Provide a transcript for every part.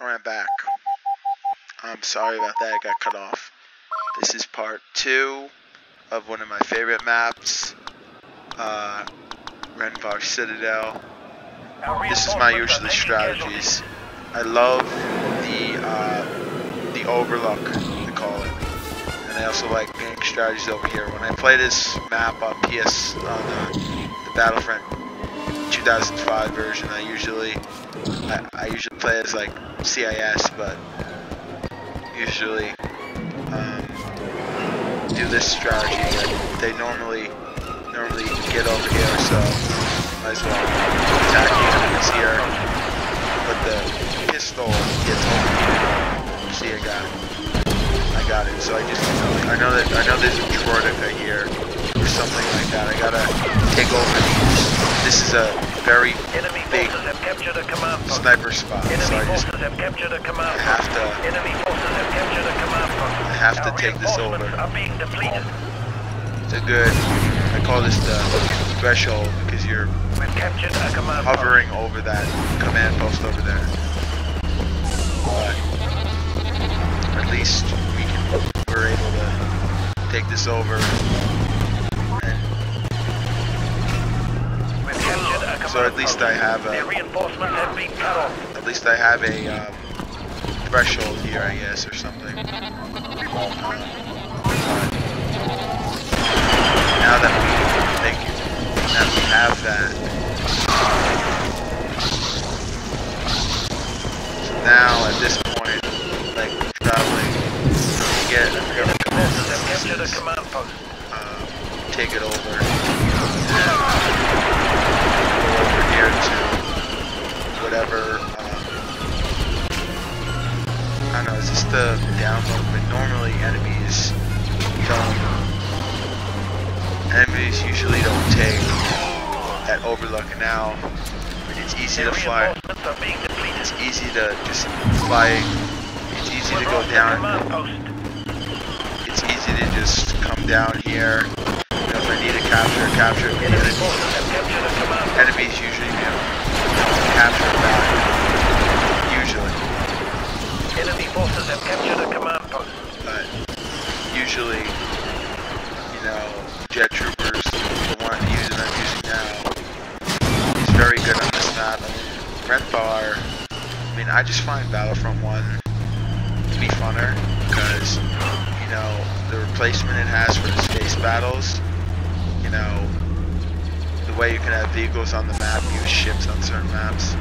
Alright, back. I'm sorry about that, I got cut off. This is part two of one of my favorite maps, uh, Rhen Var Citadel. This is my usual strategies. I love the, uh, the overlook, they call it. And I also like gang strategies over here. When I play this map on PS, on uh, the Battlefront 2005 version, I usually, I, I usually play as like CIS, but usually um, do this strategy. Like they normally normally get over here, so might as well attack enemies here. But the pistol gets over here. See, I got it. I got it. So I just I know that I know there's a droideka here or something like that. I gotta take over these. Is a very Enemy big have captured a command post. sniper spot, so Enemy I just have captured a command have to Enemy forces have captured a command post. I have to Our take this over. are being depleted. It's a good I call this the threshold because you're We've captured a command post. hovering over that command post over there. But at least we can we're able to take this over so at least I have a reinforcements have been cut off. at least I have a um, threshold here I guess or something. Now that we think that we have that So now at this point, like traveling, we get a command post. um, take it over go to whatever. Um, I don't know. Is this the download? But normally enemies don't. Enemies usually don't take that overlook. Now it's easy to fly. It's easy to just fly. It's easy to go down. It's easy to just come down here. You know, if I need to capture, capture Enemies usually know, capture that. Usually, Enemy forces have captured a command post. but usually, you know, jet troopers, the one I'm using, I'm using now, is very good on this map. I mean, Renthar, I mean, I just find Battlefront 1 to be funner because, you know, the replacement it has for the space battles, you know, way you can have vehicles on the map, use ships on certain maps.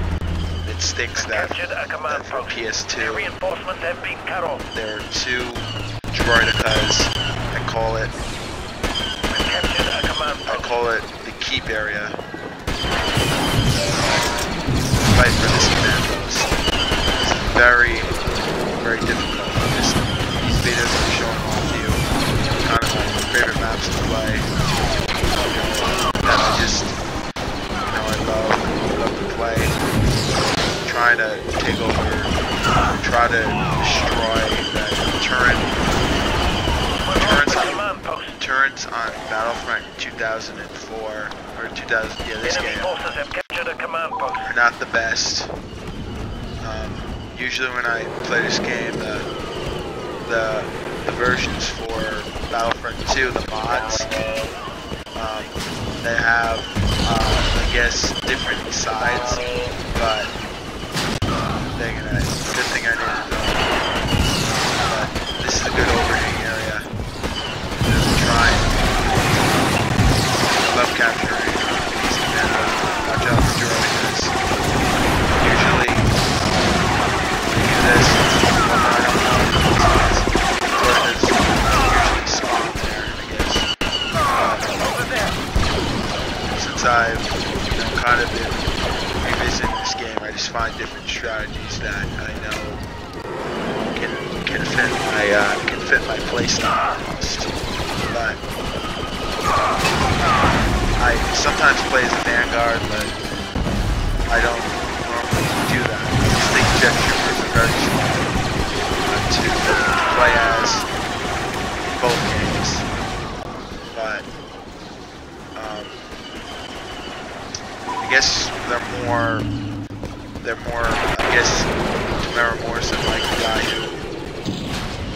It stinks that, captured a command that for PS2 reinforcements have been cut off. there are two droidekas. I call it We've captured a command I call it the keep area. Fight for this command post. It's very, very difficult. This, these videos I'm showing off to you kind of my favorite maps to play. Just, you know, I love, love to play. Trying to take over, try to destroy that turret. Turrets on turrets on Battlefront 2004 or 2000 yeah this Enemy game forces have captured a command post. are not the best. Um, usually when I play this game, the the, the versions for Battlefront 2, the mods, um, they have uh, I guess different sides, but they're gonna good thing I didn't. But this is a good overhang kind revisiting this game, I just find different strategies that I know can can fit my uh, can fit my playstyle. But I sometimes play as a vanguard, but I don't normally do that. I just think jet troopers are very uh, to play as in both games. But um, I guess they're more they're more I guess Temuera Morrison, like the guy who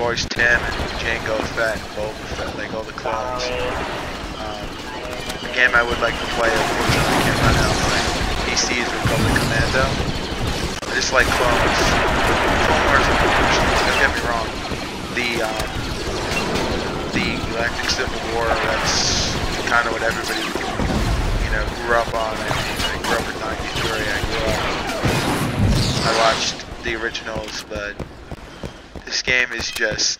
voiced Tim and Jango Fett and Boba Fett, like all the clones. Um, the game I would like to play, unfortunately, I can't run out my PC is Republic Commando. Just like clones. Clone Wars, don't get me wrong. The um, the Galactic Civil War, that's kind of what everybody, you know, grew up on. I, Up in 93. I. I watched the originals, but this game is just,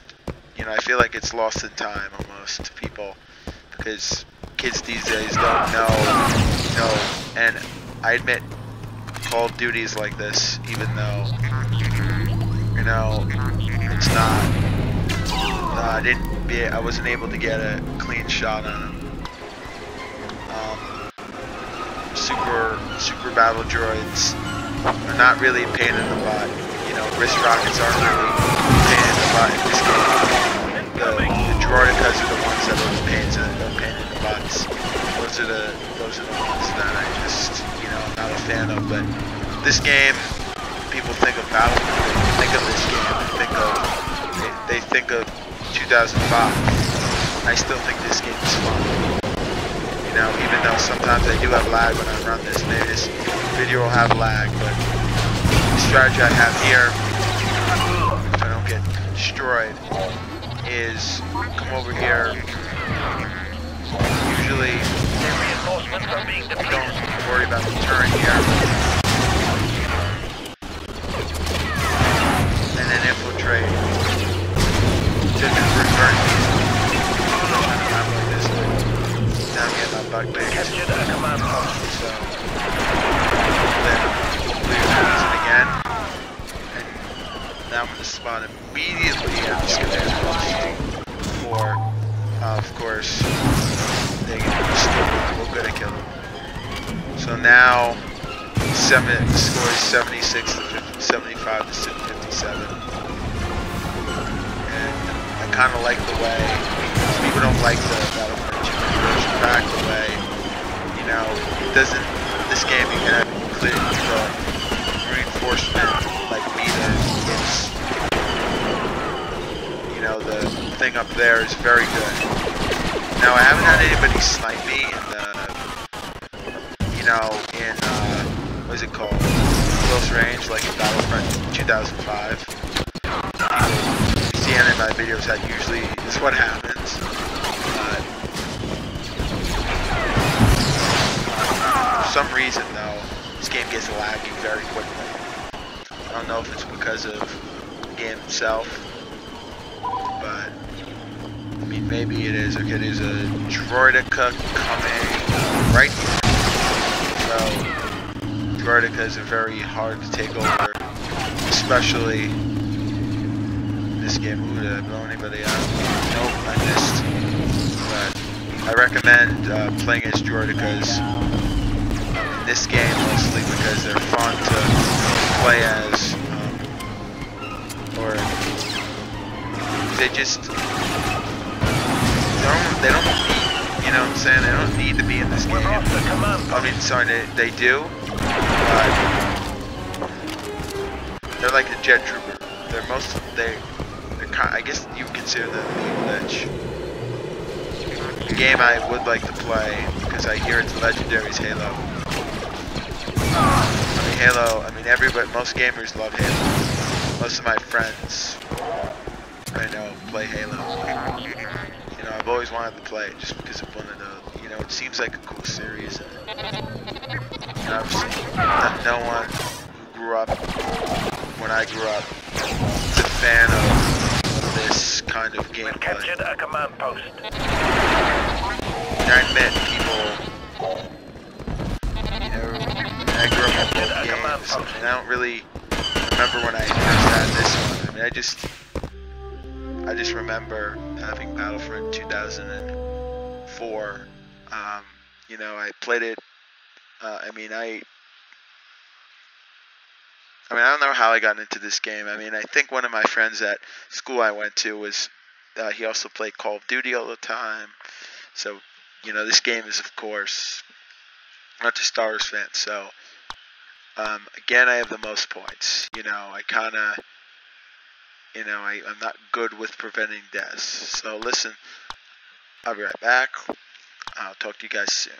you know, I feel like it's lost in time almost to people because kids these days don't know, know, and I admit Call of Duty is like this, even though, you know, it's not. Uh, I didn't be, I wasn't able to get a clean shot on him. Super, super battle droids are not really a pain in the butt. You know, wrist rockets aren't really a pain in the butt in this game. The, the droidekas are the ones that are the pains in, the pain in the butts. Those are the, those are the ones that I just, you know, I'm not a fan of. But this game, people think of battle, they think of this game, they think of, they, they think of 2005. I still think this game is fun. Know, even though sometimes I do have lag when I run this, this video will have lag, but the strategy I have here, if I don't get destroyed, is come over here. Usually, don't worry about the turn here. And gonna spawn immediately at the command. Or uh, of course they still gonna kill them. So now seven the score is 76 to 50, 75 to 57. And I kinda like the way people don't like the Battlefront 2 conversion back the way you know, it doesn't, this game you can have clear the reinforcement know, the thing up there is very good. Now I haven't had anybody snipe me in the, you know, in, uh, what is it called, close range, like in Battlefront 2005. You see of my videos, that usually is what happens. For some reason, though, this game gets laggy very quickly. I don't know if it's because of the game itself, but I mean, maybe it is. Okay, there's a Droideka coming right here. So, Droidekas are very hard to take over, especially this game. Ooh, did I blow anybody out? Nope, I missed. But I recommend uh, playing as Droidekas in this game mostly because they're fun to play as, they just they don't, they don't need, you know what I'm saying? They don't need to be in this game. off the command I mean, sorry, they, they do, but they're like a jet trooper. They're most, they, they're kind, I guess you would consider them the glitch. The game I would like to play, because I hear it's legendary, is Halo. I mean, Halo, I mean, everybody, most gamers love Halo. Most of my friends I know play Halo. You know, I've always wanted to play it just because of one of the, you know, it seems like a cool series. And, you know, I've seen no- no one who grew up when I grew up is a fan of, this kind of We've captured a command post. And I admit, people, you know, I grew up on both games, and I don't really remember when I first had this one. I mean, I just, I just remember having Battlefront 2004. Um, you know, I played it. Uh, I mean, I. I mean, I don't know how I got into this game. I mean, I think one of my friends at school I went to was, uh, he also played Call of Duty all the time. So, you know, this game is, of course, not a Star Wars fan, so Um, again, I have the most points. You know, I kind of, you know, I, I'm not good with preventing deaths. So listen, I'll be right back. I'll talk to you guys soon.